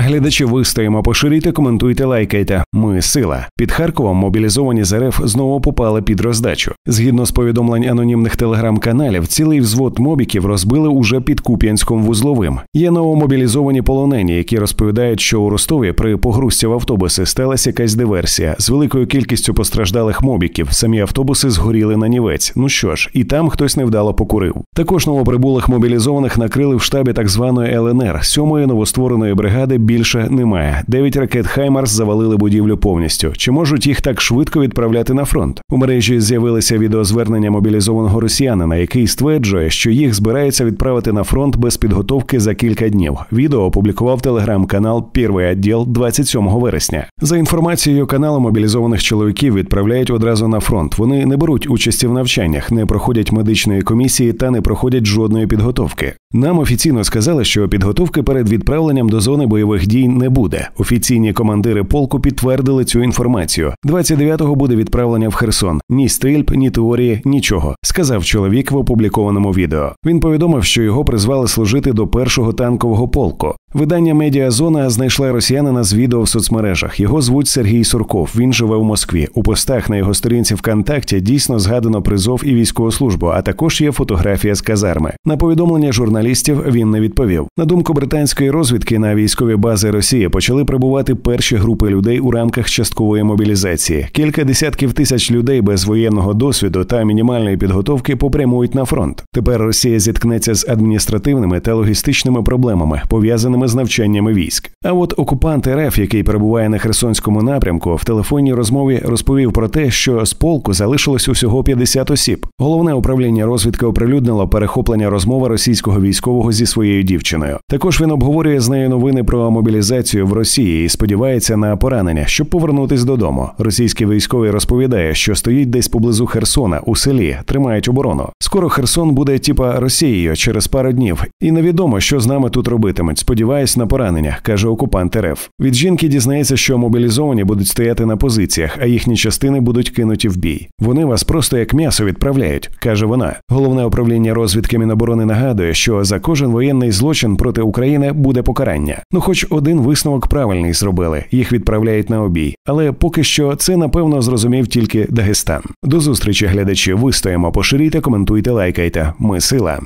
Глядачі вистоїмо, поширюйте, коментуйте, лайкайте. Ми сила. Під Харковом мобілізовані з РФ знову попали під роздачу. Згідно з повідомлень анонімних телеграм-каналів, цілий взвод мобіків розбили уже під Куп'янськом вузловим. Є новомобілізовані полонені, які розповідають, що у Ростові при погрузці в автобуси сталася якась диверсія з великою кількістю постраждалих мобіків. Самі автобуси згоріли на нівець. Ну що ж, і там хтось невдало покурив. Також новоприбулих мобілізованих накрили в штабі так званої ЛНР, сьомої новоствореної бригади більше немає. Дев'ять ракет Хаймарс завалили будівлю повністю. Чи можуть їх так швидко відправляти на фронт? У мережі з'явилися відеозвернення мобілізованого росіянина, який стверджує, що їх збираються відправити на фронт без підготовки за кілька днів. Відео опублікував телеграм-канал Первий відділ 27 вересня. За інформацією каналу, мобілізованих чоловіків відправляють одразу на фронт. Вони не беруть участі в навчаннях, не проходять медичної комісії та не проходять жодної підготовки. Нам офіційно сказали, що підготовки перед відправленням до зони бойових дій не буде. Офіційні командири полку підтвердили цю інформацію. 29-го буде відправлення в Херсон. Ні стрільб, ні теорії, нічого. Сказав чоловік в опублікованому відео. Він повідомив, що його призвали служити до першого танкового полку. Видання Медіазона знайшла росіянина з відео в соцмережах. Його звуть Сергій Сурков. Він живе в Москві. У постах на його сторінці ВКонтакті дійсно згадано призов і військову службу, а також є фотографія з казарми. На повідомлення журналістів він не відповів. На думку британської розвідки на військові бази Росії почали прибувати перші групи людей у рамках часткової мобілізації. Кілька десятків тисяч людей без воєнного досвіду та мінімальної підготовки попрямують на фронт. Тепер Росія зіткнеться з адміністративними та логістичними проблемами, пов'язаними з навчаннями військ. А от окупант РФ, який перебуває на Херсонському напрямку, в телефонній розмові розповів про те, що з полку залишилось усього 50 осіб. Головне управління розвідки оприлюднило перехоплення розмови російського військового зі своєю дівчиною. Також він обговорює з нею новини про мобілізацію в Росії і сподівається на поранення, щоб повернутись додому. Російський військовий розповідає, що стоїть десь поблизу Херсона у селі, тримають оборону. Скоро Херсон буде типа Росією через пару днів, і невідомо, що з нами тут робитимуть. Сподіваюсь на поранення, каже окупант РФ. Від жінки дізнається, що мобілізовані будуть стояти на позиціях, а їхні частини будуть кинуті в бій. Вони вас просто як м'ясо відправляють, каже вона. Головне управління розвідки Міноборони нагадує, що за кожен воєнний злочин проти України буде покарання. Ну, хоч один висновок правильний зробили, їх відправляють на обій. Але поки що це напевно зрозумів тільки Дагестан. До зустрічі, глядачі. Вистоїмо, поширюйте, коментуйте, лайкайте. Ми сила.